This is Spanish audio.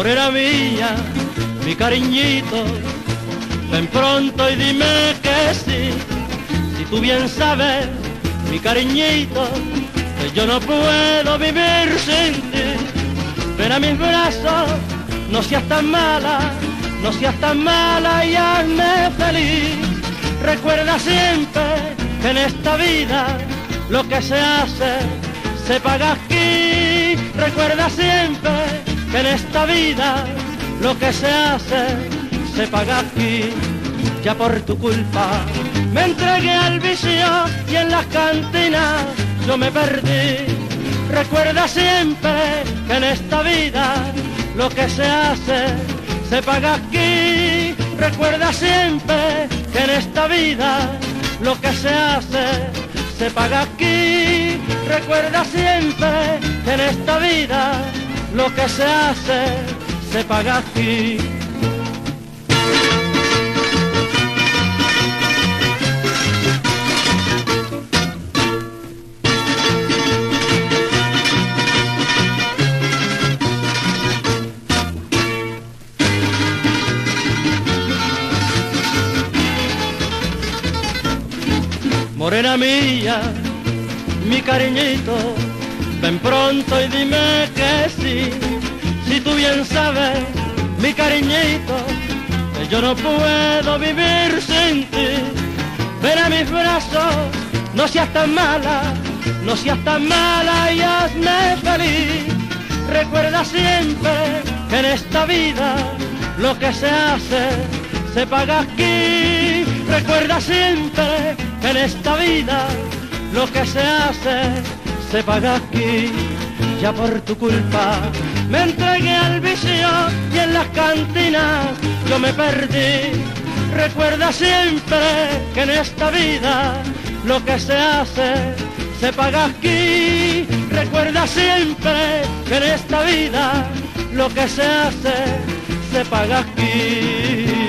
Morena mía, mi cariñito, ven pronto y dime que sí. Si tú bien sabes, mi cariñito, que yo no puedo vivir sin ti. Ven a mis brazos, no seas tan mala, no seas tan mala y hazme feliz. Recuerda siempre que en esta vida lo que se hace se paga aquí. Recuerda siempre que en esta vida lo que se hace se paga aquí. Ya por tu culpa me entregué al vicio y en las cantinas yo me perdí. Recuerda siempre que en esta vida lo que se hace se paga aquí. Recuerda siempre que en esta vida lo que se hace se paga aquí. Recuerda siempre que en esta vida lo que se hace se paga aquí. Morena mía, mi cariñito, ven pronto y dime que sí. Si tú bien sabes, mi cariñito, que yo no puedo vivir sin ti. Ven a mis brazos, no seas tan mala, no seas tan mala y hazme feliz. Recuerda siempre que en esta vida lo que se hace se paga aquí. Recuerda siempre que en esta vida lo que se hace se paga aquí. Ya por tu culpa me entregué al vicio y en las cantinas yo me perdí. Recuerda siempre que en esta vida lo que se hace se paga aquí. Recuerda siempre que en esta vida lo que se hace se paga aquí.